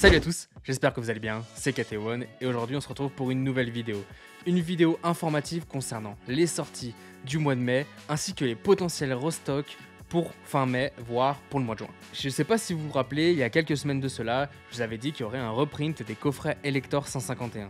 Salut à tous, j'espère que vous allez bien, c'est KT1 et aujourd'hui on se retrouve pour une nouvelle vidéo. Une vidéo informative concernant les sorties du mois de mai ainsi que les potentiels restocks pour fin mai, voire pour le mois de juin. Je ne sais pas si vous vous rappelez, il y a quelques semaines de cela, je vous avais dit qu'il y aurait un reprint des coffrets Elector 151.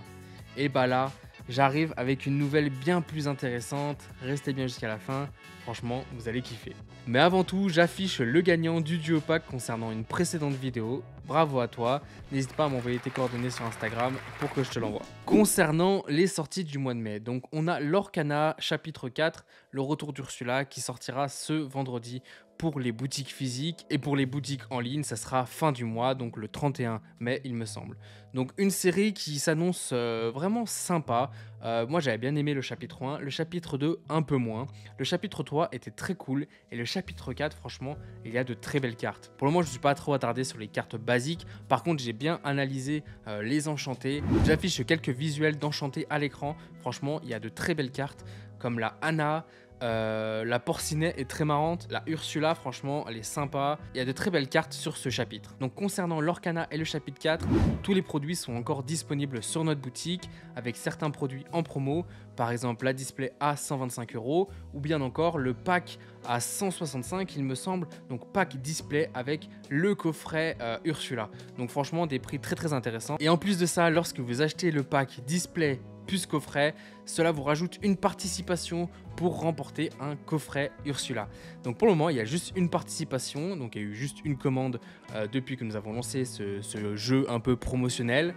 Et bah là, j'arrive avec une nouvelle bien plus intéressante. Restez bien jusqu'à la fin, franchement, vous allez kiffer. Mais avant tout, j'affiche le gagnant du duo pack concernant une précédente vidéo. Bravo à toi, n'hésite pas à m'envoyer tes coordonnées sur Instagram pour que je te l'envoie. Concernant les sorties du mois de mai, donc on a l'Orcana chapitre 4, le retour d'Ursula qui sortira ce vendredi pour les boutiques physiques et pour les boutiques en ligne, ça sera fin du mois, donc le 31 mai, il me semble. Donc une série qui s'annonce euh, vraiment sympa. Euh, moi j'avais bien aimé le chapitre 1, le chapitre 2 un peu moins. Le chapitre 3 était très cool et le chapitre 4 franchement il y a de très belles cartes. Pour le moment je ne suis pas trop attardé sur les cartes basiques. Par contre j'ai bien analysé euh, les enchantés. J'affiche quelques visuels d'enchantés à l'écran. Franchement il y a de très belles cartes comme la Anna, euh, la Porcinet est très marrante. La Ursula, franchement, elle est sympa. Il y a de très belles cartes sur ce chapitre. Donc, concernant l'Orcana et le chapitre 4, tous les produits sont encore disponibles sur notre boutique avec certains produits en promo. Par exemple, la display à 125 euros ou bien encore le pack à 165, il me semble. Donc, pack display avec le coffret euh, Ursula. Donc, franchement, des prix très très intéressants. Et en plus de ça, lorsque vous achetez le pack display plus coffret. Cela vous rajoute une participation pour remporter un coffret Ursula. Donc pour le moment, il y a juste une participation, donc il y a eu juste une commande euh, depuis que nous avons lancé ce, jeu un peu promotionnel.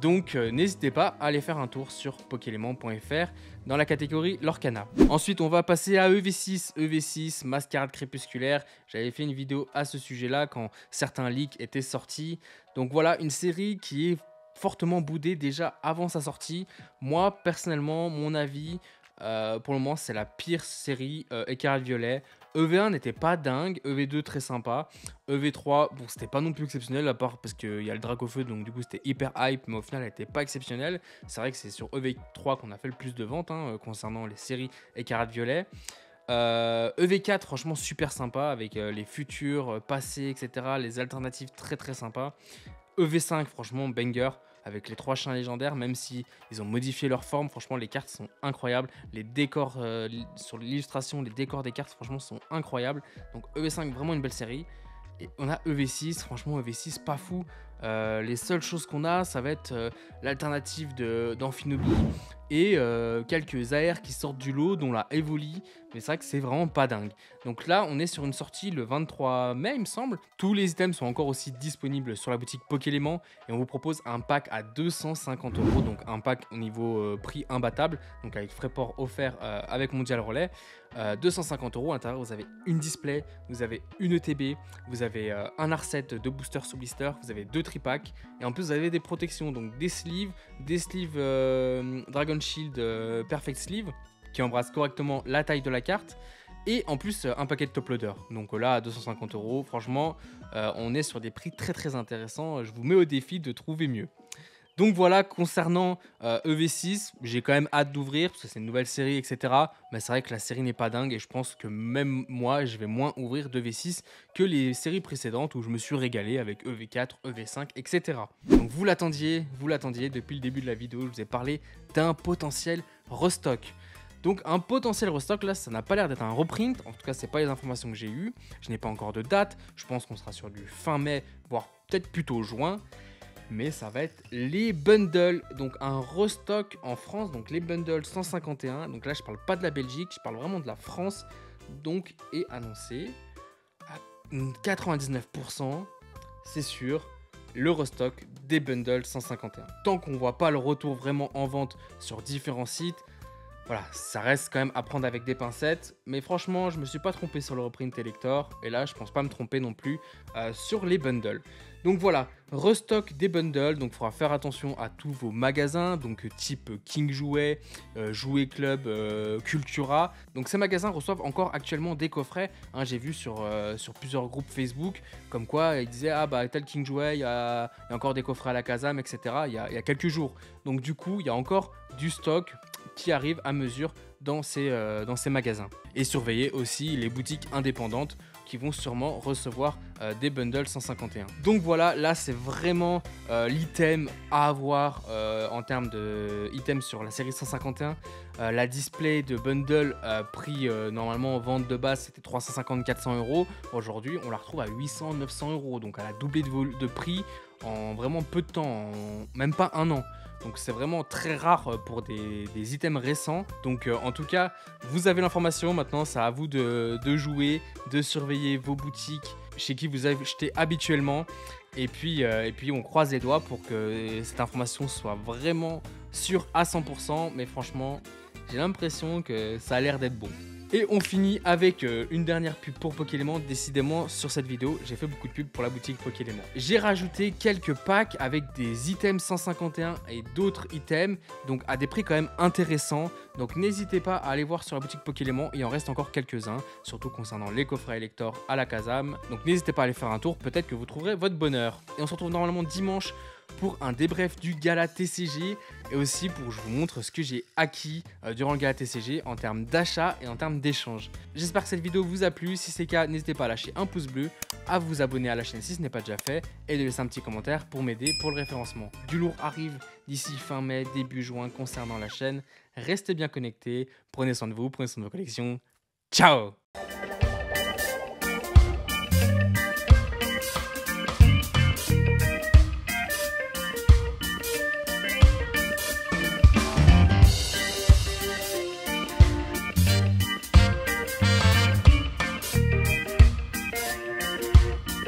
Donc euh, n'hésitez pas à aller faire un tour sur pokélément.fr dans la catégorie Lorcana. Ensuite, on va passer à EV6. EV6, Mascarade crépusculaire. J'avais fait une vidéo à ce sujet-là quand certains leaks étaient sortis. Donc voilà, une série qui est fortement boudé déjà avant sa sortie. Moi, personnellement, mon avis, euh, pour le moment, c'est la pire série euh, Écarlate Violet. EV1 n'était pas dingue, EV2 très sympa, EV3, bon, c'était pas non plus exceptionnel à part parce qu'il y a le drac au feu, donc du coup c'était hyper hype, mais au final elle n'était pas exceptionnelle. C'est vrai que c'est sur EV3 qu'on a fait le plus de ventes hein, euh, concernant les séries Écarlate Violet. EV4, e franchement super sympa avec les futurs, passés, etc. Les alternatives très très sympas. EV5, franchement, banger avec les trois chiens légendaires, même si ils ont modifié leur forme, franchement les cartes sont incroyables, les décors euh, sur l'illustration, les décors des cartes franchement sont incroyables. Donc EV5 vraiment une belle série. Et on a EV6, franchement EV6 pas fou. Euh, les seules choses qu'on a, ça va être euh, l'alternative d'Amphinobie et euh, quelques AR qui sortent du lot, dont la Evoli. Mais c'est vrai que c'est vraiment pas dingue. Donc là, on est sur une sortie le 23 mai, il me semble. Tous les items sont encore aussi disponibles sur la boutique Pokélément et on vous propose un pack à 250 euros. Donc un pack au niveau euh, prix imbattable, donc avec frais port offert avec Mondial Relais. 250 euros à l'intérieur, vous avez une display, vous avez une ETB, vous avez un arset de booster sous blister, vous avez deux tripacks et en plus vous avez des protections, donc des sleeves, des sleeves Dragon Shield euh, Perfect Sleeve qui embrasse correctement la taille de la carte et en plus euh, un paquet de top loader. Donc là à 250 euros, franchement, euh, on est sur des prix très très intéressants. Je vous mets au défi de trouver mieux. Donc voilà, concernant EV6, e j'ai quand même hâte d'ouvrir parce que c'est une nouvelle série, etc. Mais c'est vrai que la série n'est pas dingue et je pense que même moi, je vais moins ouvrir d'EV6 que les séries précédentes où je me suis régalé avec EV4, EV5, etc. Donc vous l'attendiez, vous l'attendiez depuis le début de la vidéo, je vous ai parlé d'un potentiel restock. Donc un potentiel restock, là, ça n'a pas l'air d'être un reprint. En tout cas, c'est pas les informations que j'ai eues. Je n'ai pas encore de date. Je pense qu'on sera sur du fin mai, voire peut-être plutôt juin mais ça va être les bundles. Donc un restock en France, donc les bundles 151. Donc là, je parle pas de la Belgique, je parle vraiment de la France. Donc est annoncé à 99%, c'est sûr, le restock des bundles 151. Tant qu'on voit pas le retour vraiment en vente sur différents sites, voilà, ça reste quand même à prendre avec des pincettes. Mais franchement, je me suis pas trompé sur le reprint Elector. Et là, je pense pas me tromper non plus euh, sur les bundles. Donc voilà, restock des bundles, donc il faudra faire attention à tous vos magasins, donc type King Jouet, euh, Club, euh, Cultura. Donc ces magasins reçoivent encore actuellement des coffrets. Hein, j'ai vu sur, plusieurs groupes Facebook, comme quoi ils disaient ah bah tel King Jouet, il y, a, encore des coffrets à la Casam, etc. Il y a quelques jours. Donc du coup, il y a encore du stock qui arrive à mesure dans ces, dans ces magasins. Et surveillez aussi les boutiques indépendantes qui vont sûrement recevoir euh, des bundles 151. Donc voilà, là c'est vraiment euh, l'item à avoir euh, en termes de item sur la série 151. la display de bundle prix normalement en vente de base c'était 350-400 euros. Aujourd'hui on la retrouve à 800-900 euros, donc elle a doublé de prix en vraiment peu de temps, même pas un an. Donc c'est vraiment très rare euh, pour des, items récents. Donc euh, en tout cas, vous avez l'information. Maintenant, c'est à vous de, jouer, de surveiller vos boutiques chez qui vous achetez habituellement. Et puis, euh, et puis on croise les doigts pour que cette information soit vraiment sûre à 100%. Mais franchement, j'ai l'impression que ça a l'air d'être bon. Et on finit avec euh, une dernière pub pour Pokélément. Décidément, sur cette vidéo, j'ai fait beaucoup de pubs pour la boutique Pokélément. J'ai rajouté quelques packs avec des items 151 et d'autres items, donc à des prix quand même intéressants. Donc n'hésitez pas à aller voir sur la boutique Pokélément, il en reste encore quelques-uns, surtout concernant les coffrets Elector à la Kazam. Donc n'hésitez pas à aller faire un tour, peut-être que vous trouverez votre bonheur. Et on se retrouve normalement dimanche pour un débrief du gala TCG et aussi pour je vous montre ce que j'ai acquis euh, durant le gala TCG en termes d'achat et en termes d'échange. J'espère que cette vidéo vous a plu. Si c'est le cas, n'hésitez pas à lâcher un pouce bleu, à vous abonner à la chaîne si ce n'est pas déjà fait et de laisser un petit commentaire pour m'aider pour le référencement. Du lourd arrive d'ici fin mai, début juin concernant la chaîne. Restez bien connectés, prenez soin de vous, prenez soin de vos collections. Ciao